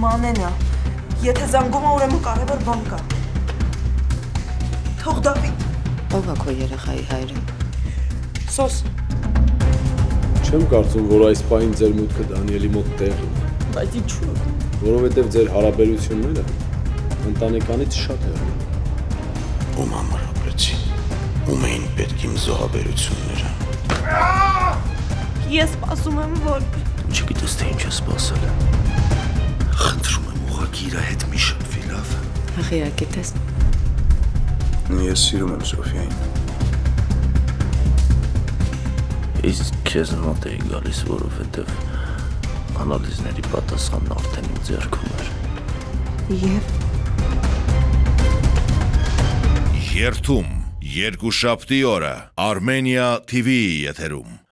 Մանենա, եթե զանգումը ուրեմն կարևոր բան կա։ Թող Դավիթ։ Ո՞վ է քո երեխայի հայրը։ Սոս։ Չեմ կարծում, որ այս պահին ձեր մուտքը Դանիելի մոտ տեղ ունի։ Բայց ինչու՞։ Որովհետև ձեր հարաբերությունները ընտանեկանից շատ հեռու։ Ում համար ապրեցին։ Ում էին պետք իմ զոհաբերությունները։ Ես սպասում եմ, որ չգիտես թե ինչ է սпасել ուղղակի իր հետ մի շփվի լավ։ Ախիակի տես։ Ես սիրում եմ Սոֆիային։ Իսկ քեզ մոտ էի գալիս, որովհետև անալիզների պատասխանն արդեն իմ ձեռքում էր։ Եվ Երթում երկու շաբթի օրը Armenia TV-ի եթերում